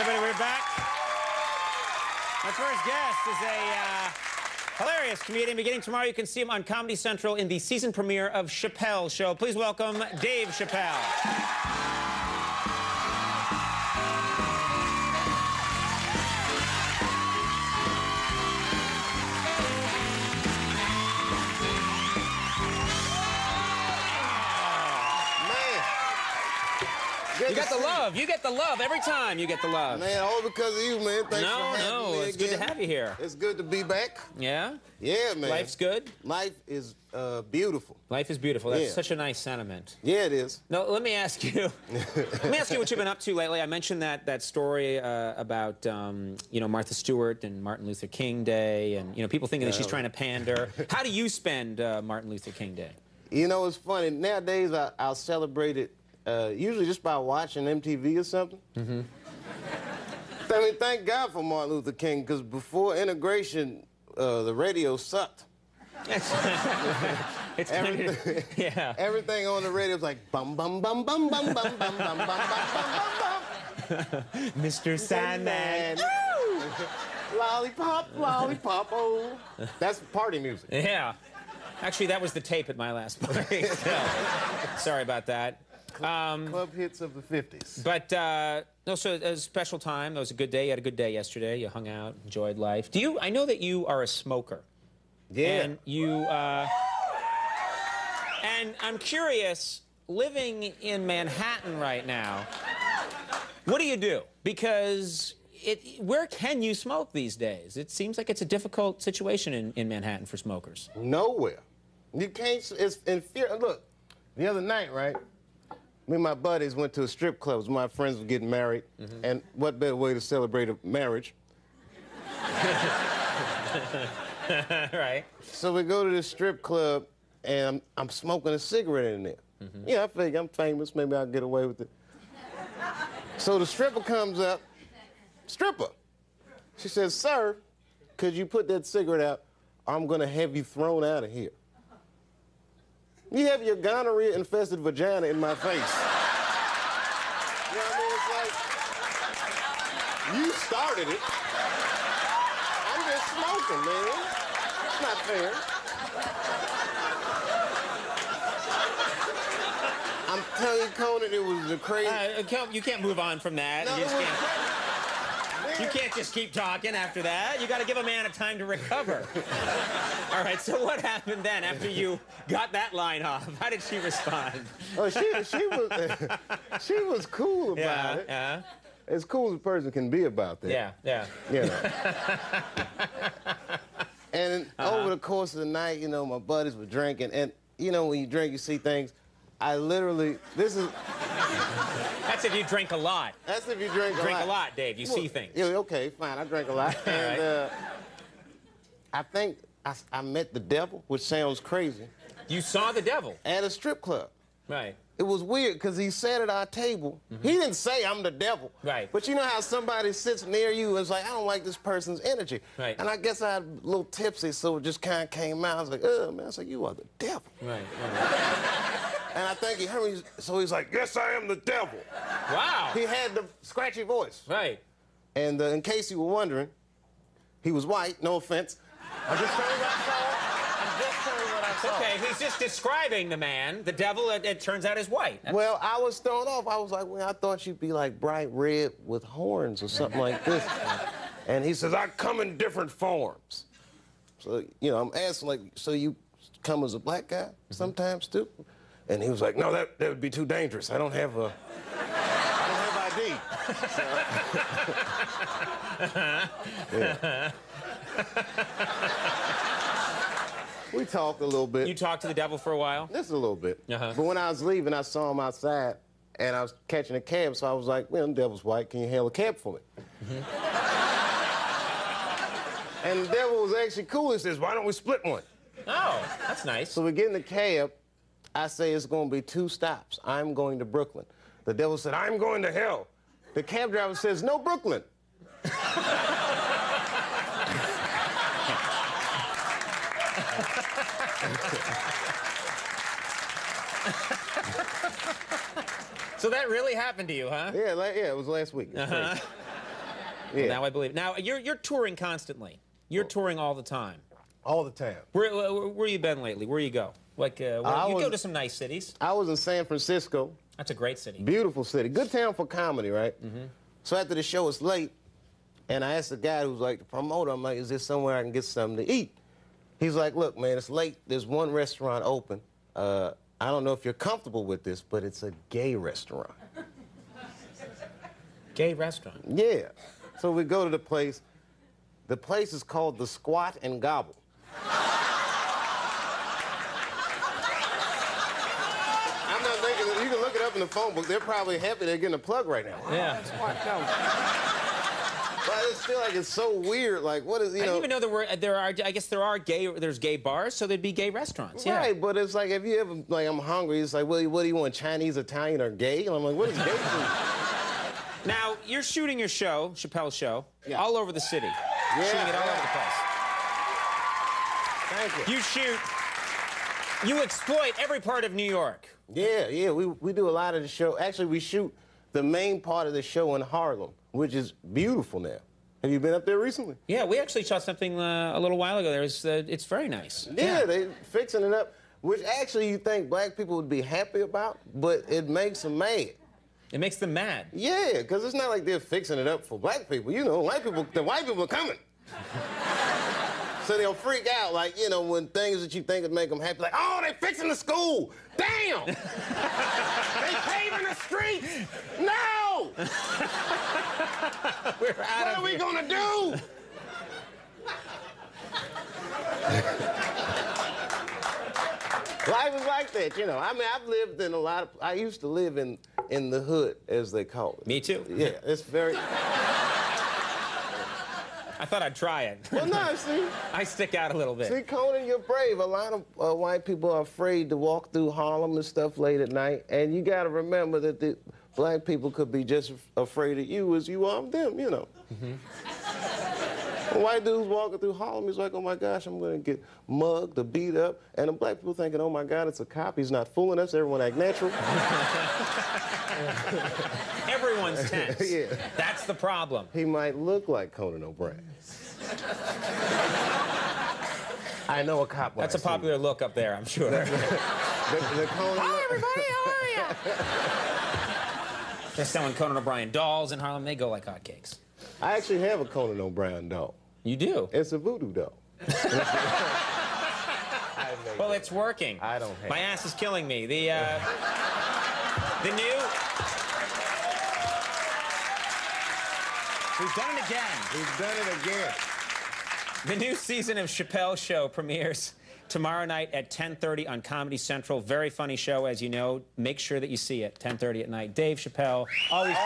Everybody, we're back. My first guest is a uh, hilarious comedian. Beginning tomorrow, you can see him on Comedy Central in the season premiere of Chappelle Show. Please welcome Dave Chappelle. Get the love. You get the love every time. You get the love. Man, all because of you, man. Thanks No, for having no, me it's good to have you here. It's good to be back. Yeah, Yeah, man. life's good. Life is uh, beautiful. Life is beautiful. That's Yeah. such a nice sentiment. Yeah, it is. No, let me ask you. let me ask you what you've been up to lately. I mentioned that that story uh, about um, you know Martha Stewart and Martin Luther King Day, and you know people thinking that she's trying to pander. How do you spend uh, Martin Luther King Day? You know, it's funny. Nowadays, I, I'll celebrate it uh, usually just by watching MTV or something. Mm-hmm. I mean, thank God for Martin Luther King, because before integration, uh, the radio sucked. it's kind of, Everything, yeah. everything on the radio was like bum bum bum bum bum bum bum bum bum bum bum bum Mr. Sandman. lollipop, lollipop, oh. That's party music. Yeah. Actually, that was the tape at my last party. So, sorry about that. Um, Club hits of the 50s. but uh, no, so a special time. It was a good day. You had a good day yesterday. You hung out, enjoyed life. Do you? I know that you are a smoker. Yeah. And you, uh, and I'm curious, living in Manhattan right now, what do you do? Because it, where can you smoke these days? It seems like it's a difficult situation in, in Manhattan for smokers. Nowhere. You can't, it's in fear. Look, the other night, right? Me and my buddies went to a strip club. My friends were getting married. Mm-hmm. And what better way to celebrate a marriage? right. So we go to this strip club, and I'm, I'm smoking a cigarette in there. Mm-hmm. Yeah, I figure I'm famous. Maybe I'll get away with it. So the stripper comes up. Stripper. She says, Sir, could you put that cigarette out? I'm going to have you thrown out of here. You have your gonorrhea infested vagina in my face. You know what I mean? It's like, you started it. I'm just smoking, man. It's not fair. I'm telling you, Conan, it was the crazy. Uh, you can't move on from that. No, you, just can't. You can't just keep talking after that. You got to give a man a time to recover. All right. So what happened then after you got that line off? How did she respond? Oh, she, she was she was cool about Yeah. it. Yeah. As cool as a person can be about that. Yeah. Yeah. You know. and uh-huh. over the course of the night, you know, my buddies were drinking, and you know, when you drink, you see things. I literally, this is, That's if you drink a lot. that's if you drink a Drink lot. a lot, Dave. You see things. Yeah, okay, fine. I drink a lot. and uh, I think I, I met the devil, which sounds crazy, You saw the devil. at a strip club. Right. It was weird because he sat at our table. He didn't say I'm the devil. Right. But you know how somebody sits near you and is like, I don't like this person's energy. Right. And I guess I had a little tipsy, so it just kind of came out. I was like, oh, man. I was like, you are the devil. Right. right. Think he heard me, so he's like, yes, I am the devil. Wow. He had the scratchy voice. Right. And uh, in case you were wondering, he was white, no offense. I'm just telling you what I saw. I'm just telling you what I saw. Okay. He's just describing the man. The devil. It, it turns out is white. Well, I was thrown off. I was like, well, I thought you'd be like bright red with horns or something like this. And he says, I come in different forms. So, you know, I'm asking, like, so you come as a black guy sometimes too? And he was like, no, that, that would be too dangerous. I don't have a, I don't have ID. Yeah. We talked a little bit. You talked to the devil for a while. Just a little bit. Uh-huh. But when I was leaving, I saw him outside, and I was catching a cab, so I was like, well, the devil's white. Can you hail a cab for me? and the devil was actually cool. He says, why don't we split one? Oh, that's nice. So we get in the cab. I say it's going to be two stops. I'm going to Brooklyn. The devil said, I'm going to hell. The cab driver says, no, Brooklyn. So that really happened to you, huh? Yeah, yeah, it was last week. Uh-huh. Yeah. Now I believe. Now you're you're touring constantly. You're touring all the time. All the time. Where where, where you been lately? Where you go? Like uh, where, you go to some nice cities. I was in San Francisco. That's a great city. Beautiful city. Good town for comedy, right? Mm-hmm. So after the show, it's late, and I asked the guy who's like the promoter, I'm like, is there somewhere I can get something to eat? He's like, look, man, it's late. There's one restaurant open. Uh, I don't know if you're comfortable with this, but it's a gay restaurant. Gay restaurant. Yeah. So we go to the place. The place is called the Squat and Gobble. I'm not thinking. You can look it up in the phone book. They're probably happy they're getting a plug right now. Yeah. But I just feel like it's so weird. Like, what is you I know? didn't even know there were there are. I guess there are gay. There's gay bars, so there'd be gay restaurants. Yeah. Right, but it's like if you ever like I'm hungry, it's like, well, what do you want? Chinese, Italian, or gay? And I'm like, what is gay food? Now you're shooting your show, Chappelle's show, Yeah. all over the city. Yeah, shooting it all yeah. over the place. Thank you. You shoot. You exploit every part of New York. Yeah, yeah, we, we do a lot of the show. Actually, we shoot the main part of the show in Harlem, which is beautiful now. Have you been up there recently? Yeah, we actually shot something uh, a little while ago. There's, uh, it's very nice. Yeah, they're fixing it up, which actually you think black people would be happy about, but it makes them mad. It makes them mad. Yeah, because it's not like they're fixing it up for black people. You know, white people, the white people are coming. So they'll freak out, like, you know, when things that you think would make them happy, like, oh, they fixing the school. Damn! they paving the streets. No! We're What out are of we gonna do? Life is like that, you know. I mean, I've lived in a lot of. I used to live in in the hood, as they call it. Me too. Yeah, it's very. I thought I'd try it. Well, no, see, I stick out a little bit. see, Conan, you're brave. A lot of uh, white people are afraid to walk through Harlem and stuff late at night, and you got to remember that the black people could be just afraid of you as you are of them, you know. A white dude's walking through Harlem, he's like, oh my gosh, I'm gonna get mugged or beat up. And the black people thinking, oh my God, it's a cop, he's not fooling us, everyone act natural. Everyone's tense. Yeah. That's the problem. he might look like Conan O'Brien. I know a cop. That's a popular look up there, I'm sure. The, the Conan Hi, everybody. How are you? They're selling Conan O'Brien dolls in Harlem. They go like hotcakes. I actually have a Conan O'Brien doll. You do. It's a voodoo doll. Well, it's working. I don't have My ass is killing me. The uh, the new. We've done it again. We've done it again. The new season of Chappelle's Show premieres tomorrow night at 10:30 on Comedy Central. Very funny show, as you know. Make sure that you see it 10:30 at night. Dave Chappelle, always.